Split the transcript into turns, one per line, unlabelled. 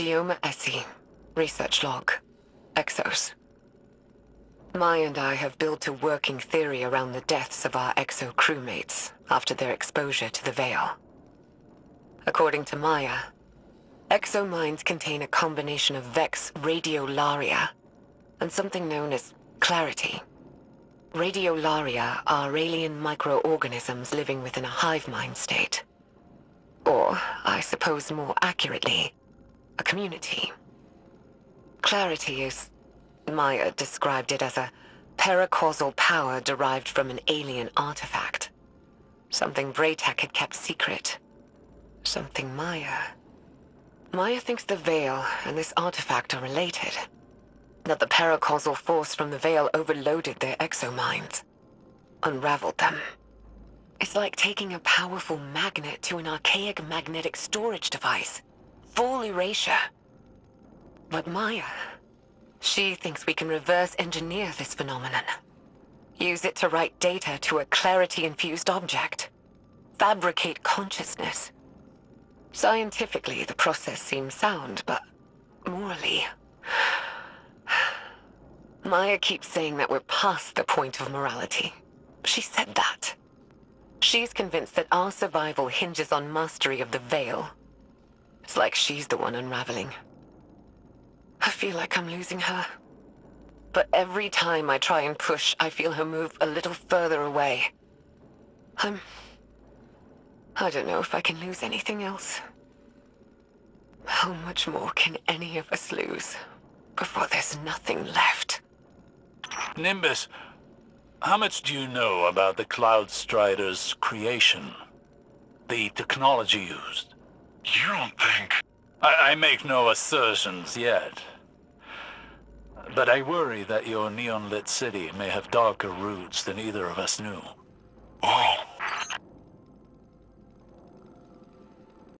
Chioma Esi. Research log. Exos. Maya and I have built a working theory around the deaths of our Exo crewmates after their exposure to the Veil. According to Maya, Exominds contain a combination of Vex radiolaria and something known as clarity. Radiolaria are alien microorganisms living within a hive mind state. Or, I suppose more accurately, a community. Clarity is... Maya described it as a paracausal power derived from an alien artifact. Something Braytech had kept secret. Something Maya... Maya thinks the Veil and this artifact are related. That the paracausal force from the Veil overloaded their exominds. Unraveled them. It's like taking a powerful magnet to an archaic magnetic storage device. Full erasure. But Maya... She thinks we can reverse engineer this phenomenon. Use it to write data to a clarity-infused object. Fabricate consciousness. Scientifically, the process seems sound, but morally... Maya keeps saying that we're past the point of morality. She said that. She's convinced that our survival hinges on mastery of the Veil. It's like she's the one unraveling. I feel like I'm losing her. But every time I try and push, I feel her move a little further away. I'm... I don't know if I can lose anything else. How much more can any of us lose before there's nothing left?
Nimbus, how much do you know about the Cloud Strider's creation? The technology used?
You don't think...
I, I make no assertions yet. But I worry that your neon-lit city may have darker roots than either of us knew.